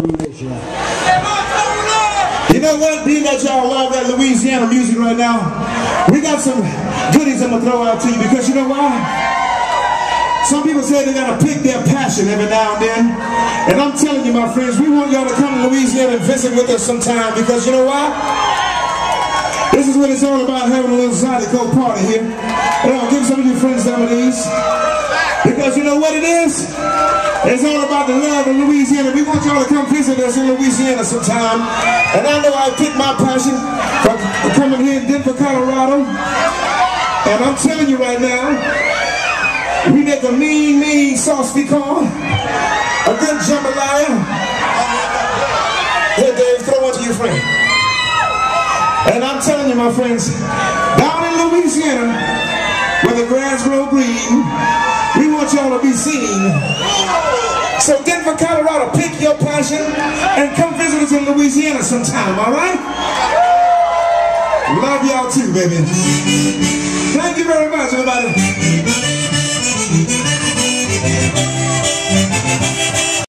You know what? Being that y'all love that Louisiana music right now, we got some goodies I'm gonna throw out to you because you know why? Some people say they gotta pick their passion every now and then. And I'm telling you, my friends, we want y'all to come to Louisiana and visit with us sometime because you know why? This is what it's all about, having a little Zydeco party here. And I'll give some of your friends some of these. Because you know what it is? It's all about the love of Louisiana. We want y'all to come visit us in Louisiana sometime. And I know I picked my passion from coming here in Denver, Colorado. And I'm telling you right now, we make a mean, mean sauce piquante, a good jambalaya. Here, Dave, throw one to your friend. And I'm telling you, my friends, down in Louisiana, where the grass grow green, we want y'all to be seen. Passion and come visit us in Louisiana sometime, all right? Love y'all too, baby.